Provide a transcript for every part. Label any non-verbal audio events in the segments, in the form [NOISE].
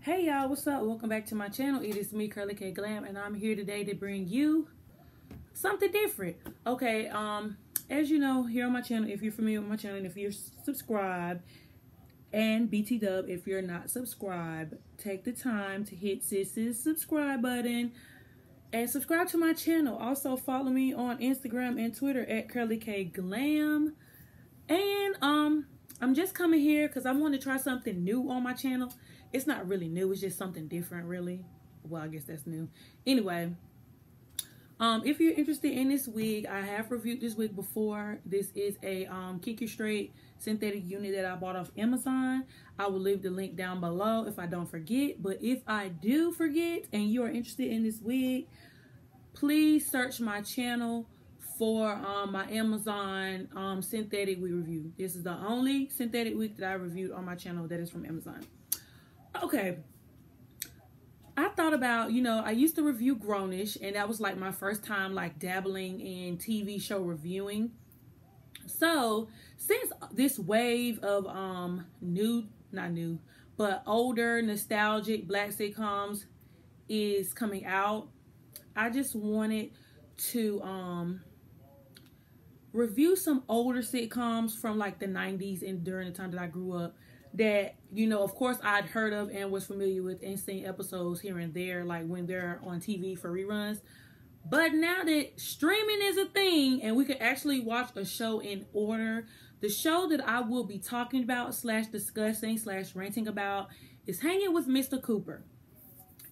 Hey y'all, what's up? Welcome back to my channel. It is me, Kurly Kay Glam, and I'm here today to bring you something different. Okay, um, as you know, here on my channel, if you're familiar with my channel, and if you're subscribed, and BT Dub, if you're not subscribed, take the time to hit sis's subscribe button and subscribe to my channel. Also follow me on Instagram and Twitter at Kurly Kay Glam. And um, I'm just coming here because I want to try something new on my channel it's not really new. It's just something different, really. Well, I guess that's new. Anyway, um, if you're interested in this wig, I have reviewed this wig before. This is a um, You Straight synthetic unit that I bought off Amazon. I will leave the link down below if I don't forget. But if I do forget and you are interested in this wig, please search my channel for um, my Amazon um, synthetic wig review. This is the only synthetic wig that I reviewed on my channel that is from Amazon okay. I thought about, you know, I used to review Grownish, and that was like my first time like dabbling in TV show reviewing. So, since this wave of um new, not new, but older nostalgic black sitcoms is coming out, I just wanted to um review some older sitcoms from like the 90s and during the time that I grew up that you know of course i'd heard of and was familiar with and seen episodes here and there like when they're on tv for reruns. But now that streaming is a thing and we can actually watch a show in order the show that i will be talking about slash discussing slash ranting about is hanging with mr cooper.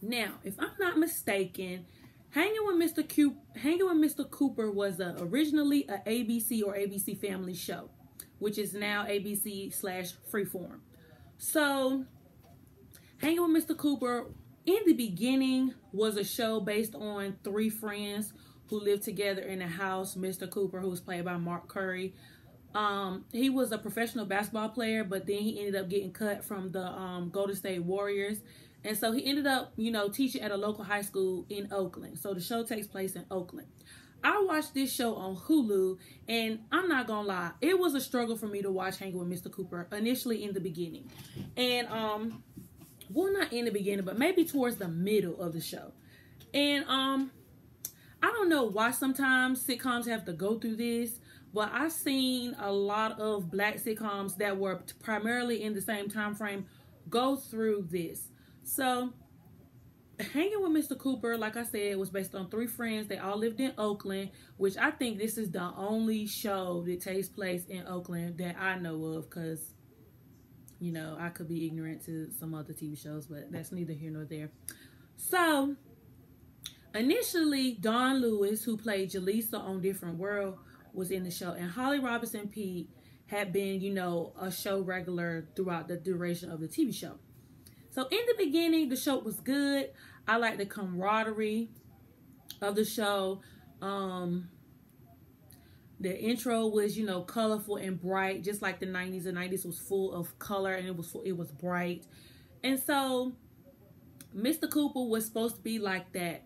Now if i'm not mistaken hanging with mr cooper hanging with mr cooper was a, originally a abc or abc family show which is now ABC slash Freeform. So, Hanging with Mr. Cooper in the beginning was a show based on three friends who lived together in a house. Mr. Cooper, who was played by Mark Curry, um, he was a professional basketball player, but then he ended up getting cut from the um, Golden State Warriors. And so he ended up, you know, teaching at a local high school in Oakland. So the show takes place in Oakland. I watched this show on Hulu, and I'm not gonna lie, it was a struggle for me to watch Hanging with Mr. Cooper initially in the beginning, and um, well, not in the beginning, but maybe towards the middle of the show, and um, I don't know why sometimes sitcoms have to go through this, but I've seen a lot of black sitcoms that were primarily in the same time frame go through this, so Hanging with Mr. Cooper, like I said, was based on three friends. They all lived in Oakland, which I think this is the only show that takes place in Oakland that I know of because, you know, I could be ignorant to some other TV shows, but that's neither here nor there. So, initially, Dawnn Lewis, who played Jaleesa on Different World, was in the show, and Holly Robinson Peete had been, you know, a show regular throughout the duration of the TV show. So in the beginning, the show was good. I like the camaraderie of the show. Um, the intro was, you know, colorful and bright, just like the 90s. The 90s was full of color and it was it was bright. And so Mr. Cooper was supposed to be like that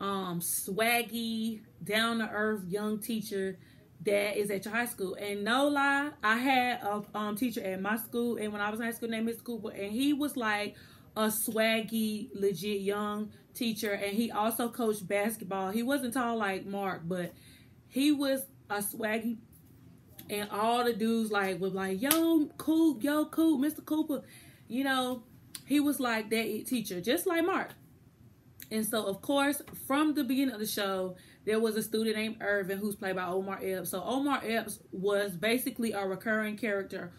um swaggy, down to earth young teacher that is at your high school. And no lie, I had a um, teacher at my school, and when I was in high school named Mr. Cooper, and he was like a swaggy, legit young teacher, and he also coached basketball. He wasn't tall like Mark, but he was a swaggy. And all the dudes like were like, yo, cool, yo, cool, Mr. Cooper. You know, he was like that teacher, just like Mark. And so, of course, from the beginning of the show, there was a student named Earvin who's played by Omar Epps. So Omar Epps was basically a recurring character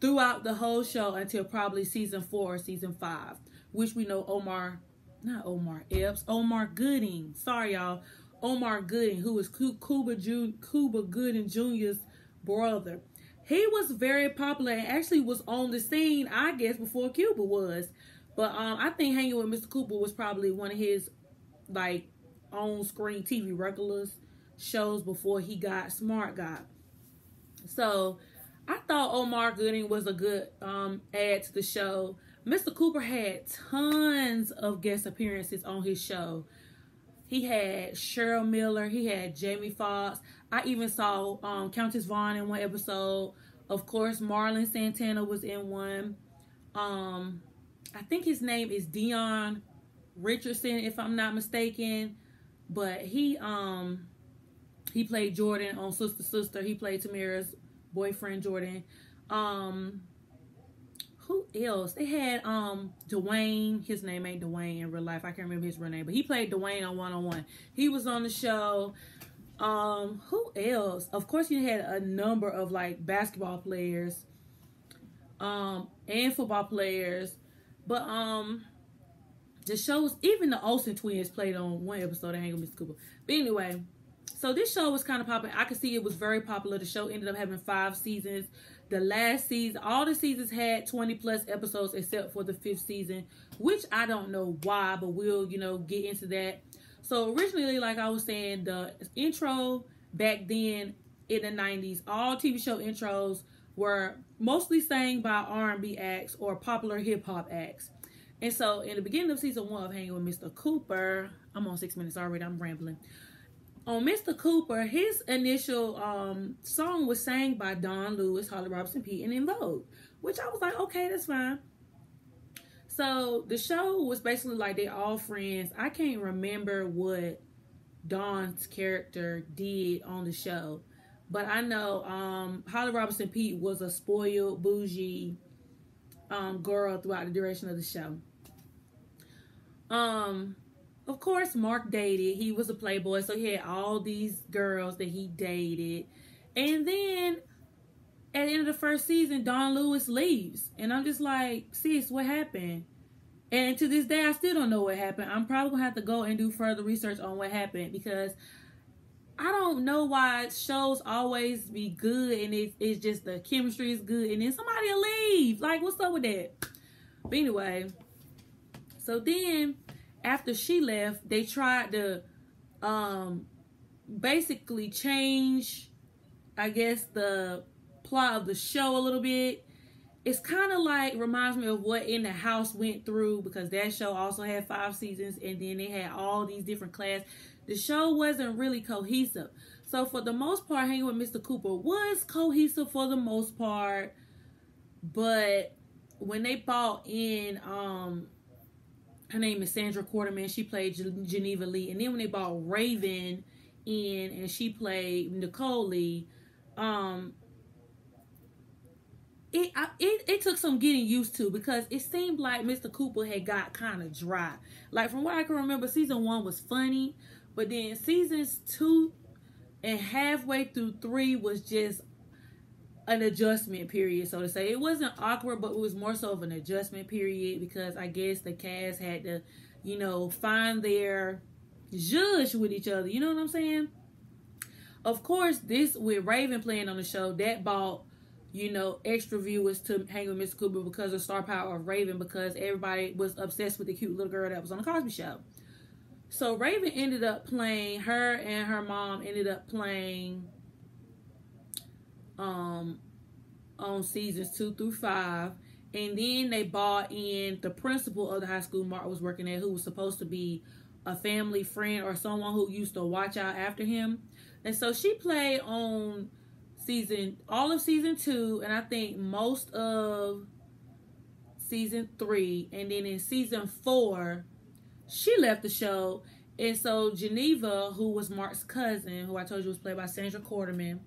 throughout the whole show until probably season four or season five, which we know Omar, not Omar Epps, Omar Gooding. Sorry, y'all. Omar Gooding, who was Cuba, Ju- Cuba Gooding Jr.'s brother. He was very popular and actually was on the scene, I guess, before Cuba was. But um, I think Hanging with Mr. Cooper was probably one of his like on screen TV regulars shows before he got Smart Guy. So I thought Omar Gooding was a good um, add to the show. Mr. Cooper had tons of guest appearances on his show. He had Cheryl Miller. He had Jamie Foxx. I even saw um, Countess Vaughn in one episode. Of course, Marlon Santana was in one. Um, I think his name is Dion Richardson, if I'm not mistaken. But he um he played Jordan on Sister Sister. He played Tamera's boyfriend Jordan. Um who else? They had um Dwayne. His name ain't Dwayne in real life. I can't remember his real name, but he played Dwayne on One on One. He was on the show. Um, who else? Of course, you had a number of like basketball players, um, and football players, but um, the shows even the Olsen twins played on one episode of Hang with Mr. Cooper. But anyway, so this show was kind of popular. I could see it was very popular. The show ended up having five seasons. The last season, all the seasons had 20 plus episodes except for the fifth season, which I don't know why, but we'll, you know, get into that. So originally, like I was saying, the intro back then in the 90s, all TV show intros were mostly sang by R&B acts or popular hip hop acts. And so in the beginning of season one of Hanging with Mr. Cooper, I'm on six minutes already, I'm rambling on Mr. Cooper, his initial um, song was sang by Dawnn Lewis, Holly Robinson Peete, and En Vogue, which I was like, okay, that's fine. So the show was basically like they all friends. I can't remember what Dawnn's character did on the show, but I know um, Holly Robinson Peete was a spoiled, bougie um, girl throughout the duration of the show. Um, of course, Mark dated. He was a playboy, so he had all these girls that he dated. And then at the end of the first season, Dawnn Lewis leaves. And I'm just like, sis, what happened? And to this day, I still don't know what happened. I'm probably going to have to go and do further research on what happened because I don't know why shows always be good and it's, it's just the chemistry is good and then somebody will leave. Like, what's up with that? But anyway, so then after she left, they tried to um basically change I guess the plot of the show a little bit. It's kind of like reminds me of what In the House went through because that show also had five seasons and then they had all these different class. The show wasn't really cohesive. So for the most part, Hanging with Mr. Cooper was cohesive for the most part, but when they bought in um her name is Saundra Quarterman. She played Geneva Lee. And then when they bought Raven in and she played Nicole Lee, um, it, I, it it took some getting used to because it seemed like Mr. Cooper had got kind of dry. Like from what I can remember, season one was funny, but then seasons two and halfway through three was just an adjustment period, so to say. It wasn't awkward, but it was more so of an adjustment period because I guess the cast had to, you know, find their judge with each other. You know what I'm saying? Of course, this with Raven playing on the show, that bought, you know, extra viewers to hang with Miss Cooper because of star power of Raven because everybody was obsessed with the cute little girl that was on the Cosby Show. So Raven ended up playing her and her mom ended up playing um, on seasons two through five. And then they bought in the principal of the high school Mark was working at, who was supposed to be a family friend or someone who used to watch out after him. And so she played on season, all of season two, and I think most of season three. And then in season four, she left the show. And so Geneva, who was Mark's cousin, who I told you was played by Saundra Quarterman,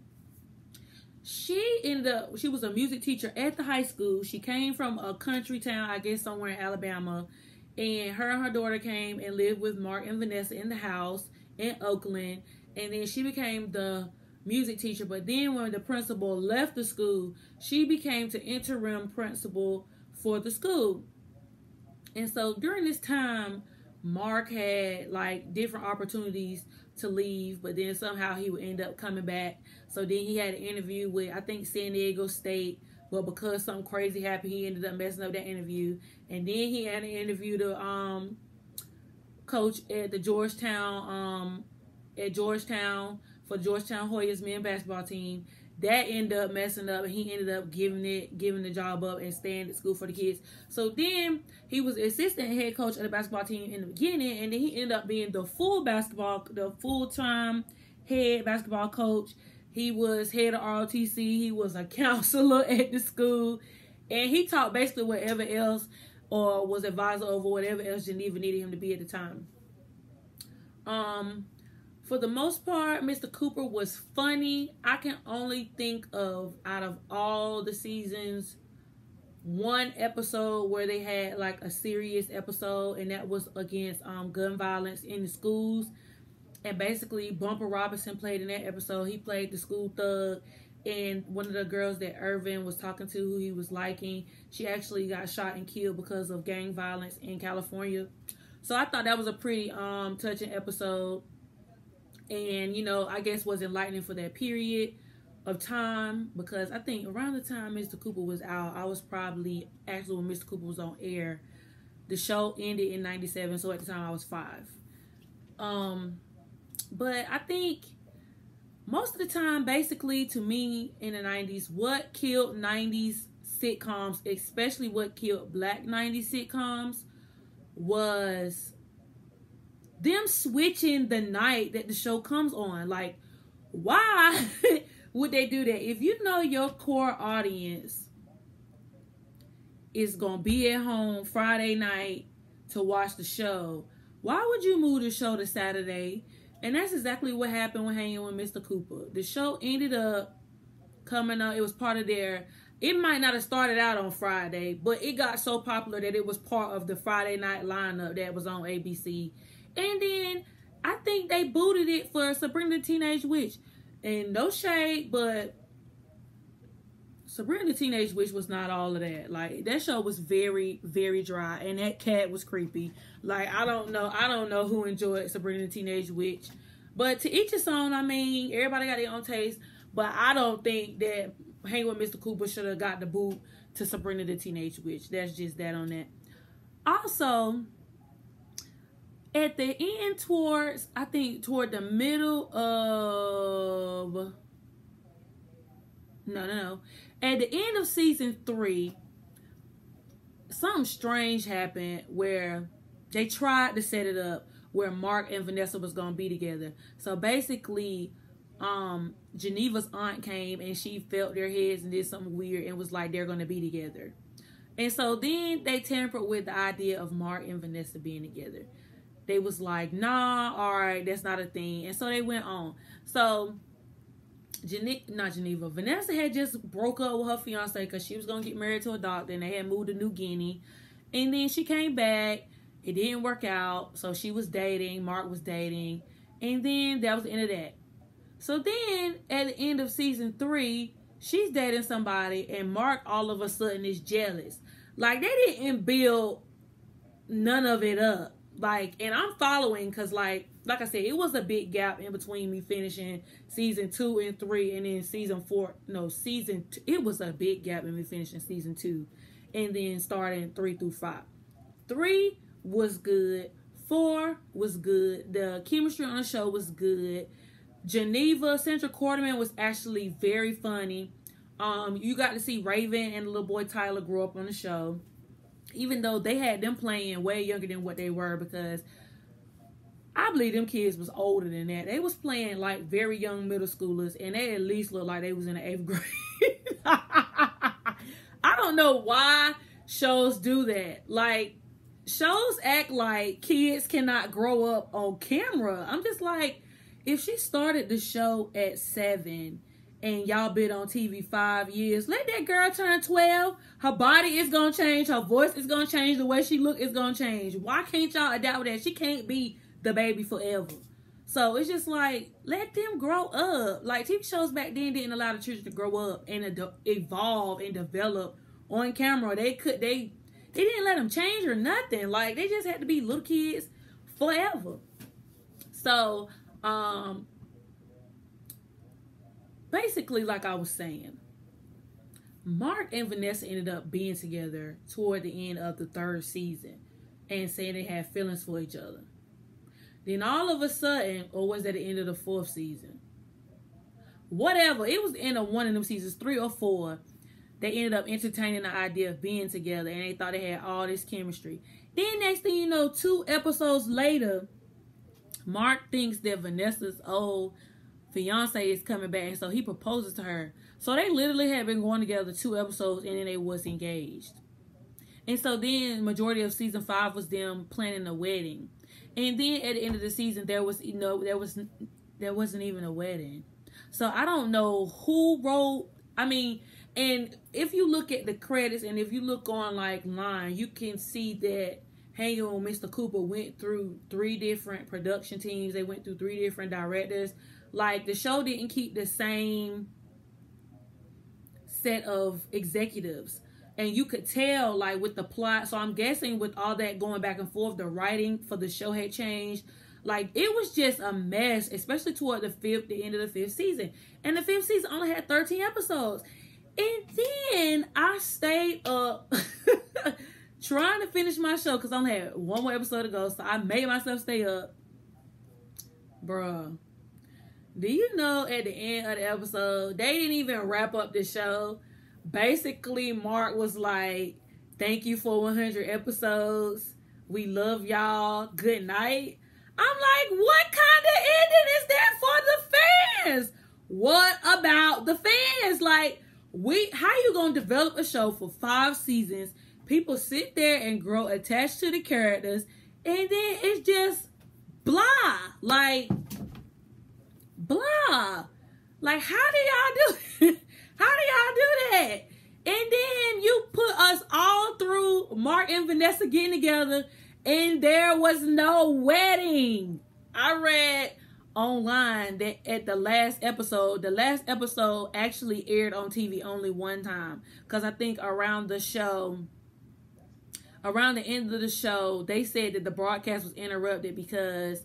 she ended up she was a music teacher at the high school. She came from a country town i guess somewhere in alabama. And her and her daughter came and lived with mark and vanessa in the house in oakland. And then she became the music teacher. But then when the principal left the school she became the interim principal for the school. And so during this time mark had like different opportunities to leave, but then somehow he would end up coming back. So then he had an interview with I think San Diego State, but because something crazy happened, he ended up messing up that interview. And then he had an interview to um coach at the Georgetown um at Georgetown for Georgetown Hoyas men basketball team that ended up messing up. And he ended up giving it giving the job up and staying at school for the kids. So then he was assistant head coach of the basketball team in the beginning and then he ended up being the full basketball the full-time head basketball coach. He was head of ROTC he was a [LAUGHS] counselor at the school. And he taught basically whatever else or was advisor over whatever else Geneva needed him to be at the time. Um, for the most part, Mr. Cooper was funny. I can only think of out of all the seasons, one episode where they had like a serious episode, and that was against um, gun violence in the schools. And basically, Bumper Robinson played in that episode. He played the school thug, and one of the girls that Earvin was talking to, who he was liking, she actually got shot and killed because of gang violence in California. So I thought that was a pretty um touching episode, and you know I guess was enlightening for that period of time because I think around the time Mr. Cooper was out, I was probably actually when Mr. Cooper was on air. The show ended in '97, so at the time I was five. Um, but I think most of the time, basically, to me in the 90s, what killed 90s sitcoms, especially what killed black 90s sitcoms, was them switching the night that the show comes on. Like, why [LAUGHS] would they do that? If you know your core audience is to be at home Friday night to watch the show, why would you move the show to Saturday? And that's exactly what happened with hanging with Mr. Cooper. The show ended up coming up. It was part of their. It might not have started out on Friday, but it got so popular that it was part of the Friday night lineup that was on ABC. And then I think they booted it for Sabrina the Teenage Witch. And no shade, but Sabrina the Teenage Witch was not all of that. Like that show was very, very dry, and that cat was creepy. Like I don't know, I don't know who enjoyed Sabrina the Teenage Witch, but to each his own. I mean, everybody got their own taste, but I don't think that Hang with Mr. Cooper should have got the boot to Sabrina the Teenage Witch. That's just that on that. Also, at the end, towards I think toward the middle of no, no, no. At the end of season three, something strange happened where they tried to set it up where Mark and Vanessa was gonna be together. So basically, um, Geneva's aunt came and she felt their heads and did something weird and was like they're gonna be together. And so then they tampered with the idea of Mark and Vanessa being together. They was like, nah, all right, that's not a thing. And so they went on. So Gene- not Geneva, Vanessa had just broke up with her fiance because she was gonna get married to a doctor, and they had moved to New Guinea. And then she came back. It didn't work out, so she was dating. Mark was dating, and then that was the end of that. So then, at the end of season three, she's dating somebody, and Mark all of a sudden is jealous. Like they didn't build none of it up. Like, and I'm following because, like, like I said, it was a big gap in between me finishing season two and three, and then season four. No, season. It was a big gap in me finishing season two, and then starting three through five. Three was good. Four was good. The chemistry on the show was good. Geneva Central Quarterman was actually very funny. Um, you got to see Raven and the little boy Tyler grow up on the show, even though they had them playing way younger than what they were because I believe them kids was older than that. They was playing like very young middle schoolers, and they at least looked like they was in the eighth [LAUGHS] grade. I don't know why shows do that. Like shows act like kids cannot grow up on camera. I'm just like, if she started the show at seven and y'all been on TV five years, let that girl turn 12. Her body is gonna change, her voice is gonna change, the way she look is gonna change. Why can't y'all adapt that? She can't be the baby forever. So it's just like let them grow up. Like TV shows back then didn't allow the children to grow up and ad- evolve and develop on camera. They could they they didn't let them change or nothing. Like they just had to be little kids forever. So um basically like I was saying, Mark and Vanessa ended up being together toward the end of the third season and saying they had feelings for each other. Then all of a sudden, or was at the end of the fourth season? Whatever. It was the end of one of them seasons, three or four. They ended up entertaining the idea of being together and they thought they had all this chemistry. Then next thing you know, two episodes later, Mark thinks that Vanessa's old fiance is coming back, so he proposes to her. So they literally had been going together two episodes and then they was engaged. And so then majority of season five was them planning a wedding. And then at the end of the season there was you know there was there wasn't even a wedding. So I don't know who wrote I mean and if you look at the credits and if you look on like line, you can see that Hanging with Mr. Cooper went through three different production teams. They went through three different directors. Like the show didn't keep the same set of executives. And you could tell like with the plot. So I'm guessing with all that going back and forth, the writing for the show had changed. Like it was just a mess, especially toward the fifth, the end of the fifth season. And the fifth season only had 13 episodes. And then I stayed up [LAUGHS] trying to finish my show because I only had one more episode to go. So I made myself stay up. Bruh. Do you know at the end of the episode, they didn't even wrap up the show. Basically, Mark was like, Thank you for 100 episodes. We love y'all. Good night. I'm like, what kind of ending is that for the fans? What about the fans? Like, we how you gonna develop a show for five seasons people sit there and grow attached to the characters and then it's just blah like blah like how do y'all do [LAUGHS] how do y'all do that and then you put us all through mark and vanessa getting together and there was no wedding i read online that at the last episode, the last episode actually aired on TV only one time. Because I think around the show, around the end of the show, they said that the broadcast was interrupted because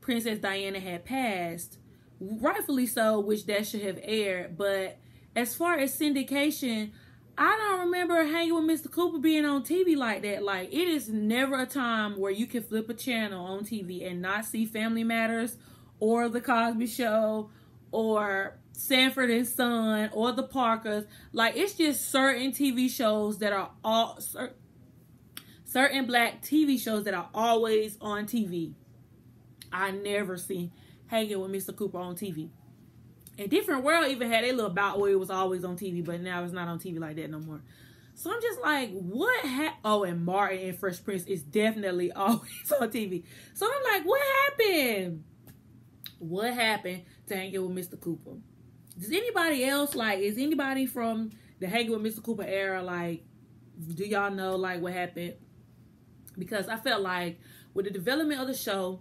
Princess Diana had passed. Rightfully so, which that should have aired. But as far as syndication, I don't remember hanging with Mr. Cooper being on TV like that. Like, it is never a time where you can flip a channel on TV and not see Family Matters or The Cosby Show or Sanford and Son or The Parkers. Like, it's just certain TV shows that are all certain black TV shows that are always on TV. I never see hanging with Mr. Cooper on TV. And Different World even had a little bout where it was always on TV, but now it's not on TV like that no more. So I'm just like, what ha- Oh, and Martin and Fresh Prince is definitely [LAUGHS] always on TV. So I'm like, what happened? What happened to hanging with Mr. Cooper? Does anybody else like? Is anybody from the hanging with Mr. Cooper era like? Do y'all know like what happened? Because I felt like with the development of the show,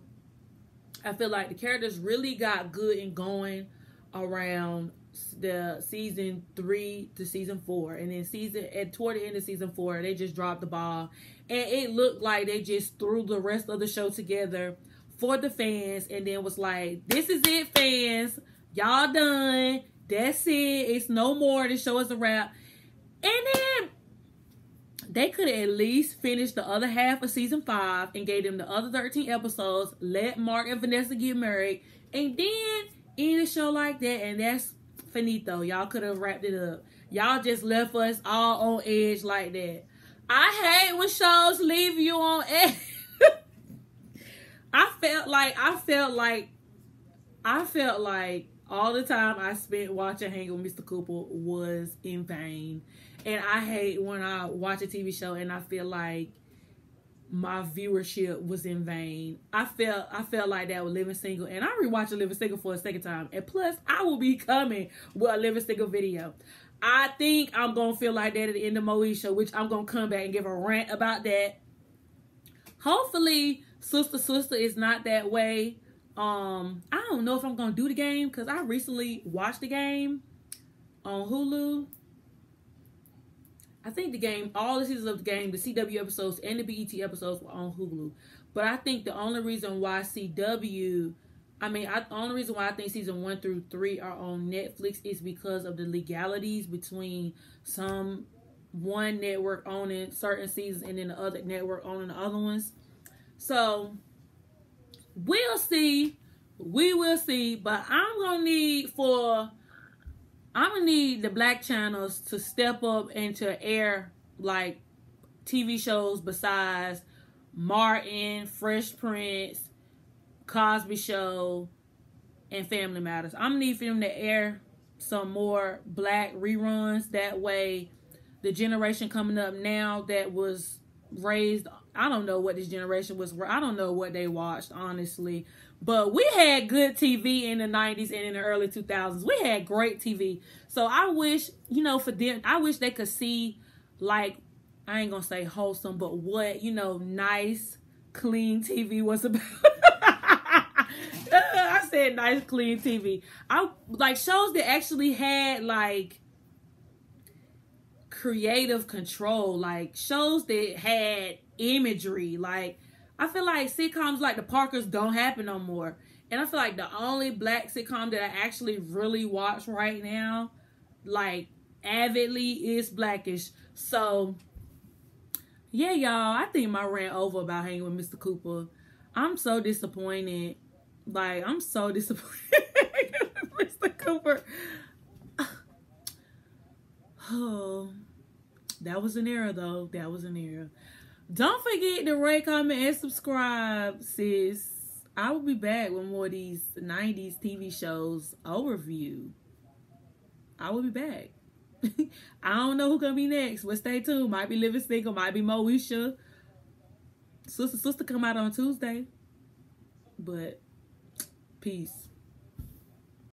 I feel like the characters really got good and going around the season three to season four, and then season at toward the end of season four, they just dropped the ball, and it looked like they just threw the rest of the show together for the fans and then was like, this is it, fans. Y'all done. That's it. It's no more. The show is a wrap. And then they could have at least finished the other half of season five and gave them the other 13 episodes, let Mark and Vanessa get married, and then end a show like that. And that's finito. Y'all could have wrapped it up. Y'all just left us all on edge like that. I hate when shows leave you on [LAUGHS] edge. I felt like I felt like I felt like all the time I spent watching Hang with Mr. Cooper was in vain. And I hate when I watch a TV show and I feel like my viewership was in vain. I felt I felt like that with Living Single, and I rewatched Living Single for a second time. And plus, I will be coming with a Living Single video. I think I'm gonna feel like that at the end of Moesha, which I'm gonna come back and give a rant about that. Hopefully, Sister Sister is not that way. Um, I don't know if I'm gonna do the game because I recently watched the game on Hulu. I think the game, all the seasons of the game, the CW episodes and the BET episodes were on Hulu. But I think the only reason why CW, I mean, I, the only reason why I think season one through three are on Netflix is because of the legalities between some one network owning certain seasons and then the other network owning the other ones. So we'll see. We will see. But I'm gonna need for I'm gonna need the black channels to step up and to air like TV shows besides Martin, Fresh Prince, Cosby Show, and Family Matters. I'm gonna need for them to air some more black reruns. That way the generation coming up now that was raised I don't know what this generation was I don't know what they watched honestly. But we had good TV in the 90s and in the early 2000s we had great TV so I wish you know for them I wish they could see like I ain't gonna say wholesome but what you know nice clean TV was about. [LAUGHS] I said nice clean TV I like shows that actually had like creative control, like shows that had imagery. Like I feel like sitcoms like the Parkers don't happen no more. And I feel like the only black sitcom that I actually really watch right now, like avidly, is Blackish. So yeah, y'all, I think my rant over about hanging with Mr. Cooper. I'm so disappointed. Like, I'm so [LAUGHS] disappointed. Mr. Cooper. [SIGHS] Oh, that was an era, though. That was an error. Don't forget to rate, comment, and subscribe, sis. I will be back with more of these 90s TV shows overview. I will be back. [LAUGHS] I don't know who's gonna be next, but stay tuned. Might be Living Single, might be Moesha. Sister Sister come out on Tuesday. But peace.